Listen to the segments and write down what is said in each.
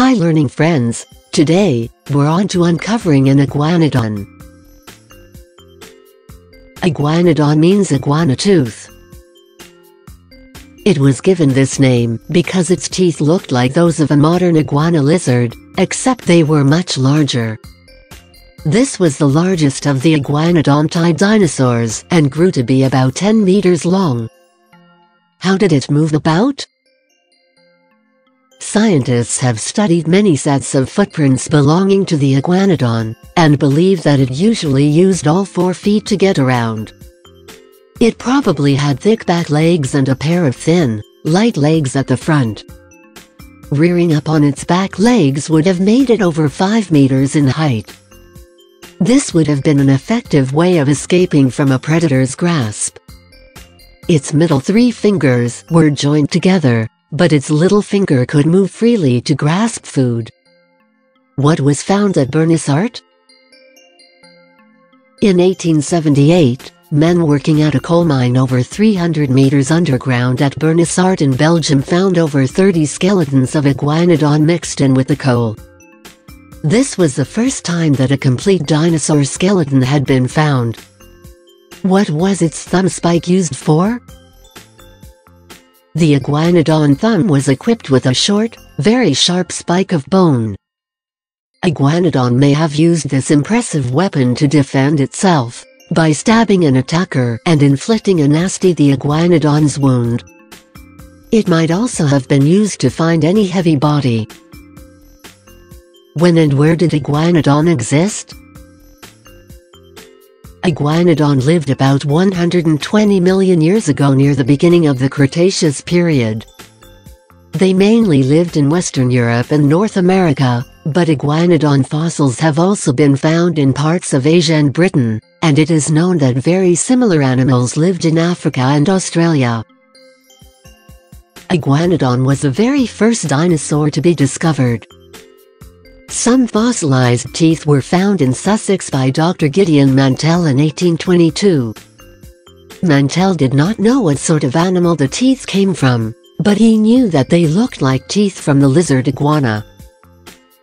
Hi learning friends, today, we're on to uncovering an iguanodon. Iguanodon means iguana tooth. It was given this name because its teeth looked like those of a modern iguana lizard, except they were much larger. This was the largest of the iguanodontid dinosaurs and grew to be about 10 meters long. How did it move about? Scientists have studied many sets of footprints belonging to the iguanodon, and believe that it usually used all four feet to get around. It probably had thick back legs and a pair of thin, light legs at the front. Rearing up on its back legs would have made it over 5 meters in height. This would have been an effective way of escaping from a predator's grasp. Its middle three fingers were joined together, but its little finger could move freely to grasp food. What was found at Bernissart? In 1878, men working at a coal mine over 300 meters underground at Bernissart in Belgium found over 30 skeletons of iguanodon mixed in with the coal. This was the first time that a complete dinosaur skeleton had been found. What was its thumb spike used for? The iguanodon thumb was equipped with a short, very sharp spike of bone. Iguanodon may have used this impressive weapon to defend itself, by stabbing an attacker and inflicting a nasty the iguanodon's wound. It might also have been used to find any heavy body. When and where did iguanodon exist? Iguanodon lived about 120 million years ago near the beginning of the Cretaceous period. They mainly lived in Western Europe and North America, but iguanodon fossils have also been found in parts of Asia and Britain, and it is known that very similar animals lived in Africa and Australia. Iguanodon was the very first dinosaur to be discovered. Some fossilized teeth were found in Sussex by Dr. Gideon Mantell in 1822. Mantell did not know what sort of animal the teeth came from, but he knew that they looked like teeth from the lizard iguana.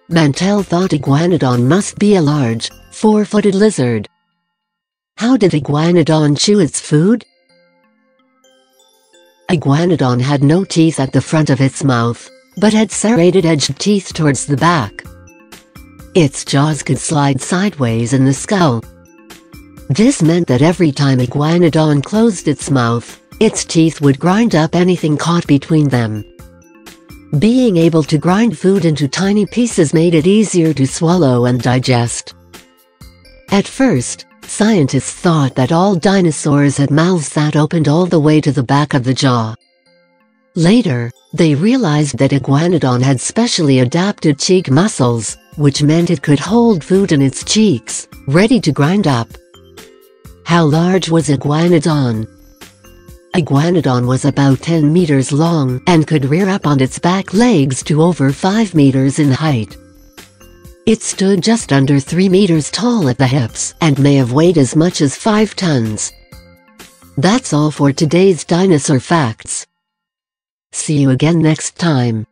Mantell thought iguanodon must be a large, four-footed lizard. How did iguanodon chew its food? Iguanodon had no teeth at the front of its mouth, but had serrated edged teeth towards the back. Its jaws could slide sideways in the skull. This meant that every time Iguanodon closed its mouth, its teeth would grind up anything caught between them. Being able to grind food into tiny pieces made it easier to swallow and digest. At first, scientists thought that all dinosaurs had mouths that opened all the way to the back of the jaw. Later, they realized that Iguanodon had specially adapted cheek muscles, which meant it could hold food in its cheeks, ready to grind up. How large was Iguanodon? Iguanodon was about 10 meters long and could rear up on its back legs to over 5 meters in height. It stood just under 3 meters tall at the hips and may have weighed as much as 5 tons. That's all for today's dinosaur facts. See you again next time.